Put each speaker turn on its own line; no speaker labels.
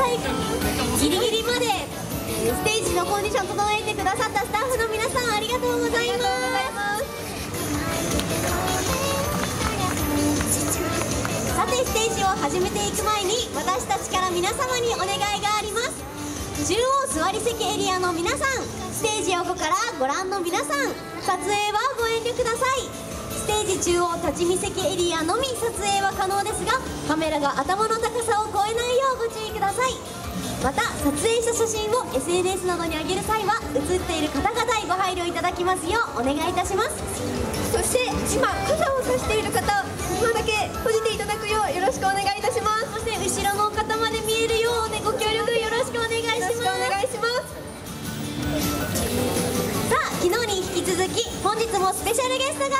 最後ギリギリまでステージのコンディション整えてくださったスタッフの皆さんありがとうございます。さてステージを始めていく前に私たちから皆様にお願いがあります。中央座り席エリアの皆さんステージ横からご覧の皆さん撮影はご遠慮ください。ステージ中央立ち見席エリアのみ撮影は可能ですがカメラが頭の高さを超えない。よださい。また撮影した写真を SNS などに上げる際は写っている方々へご配慮いただきますようお願いいたします。
そして今傘を差している方今だけ閉じていただくようよろしくお願いいたします。
そして後ろの方まで見えるようねご協力よろしくお願いします。
お願いします。
さあ昨日に引き続き本日もスペシャルゲストが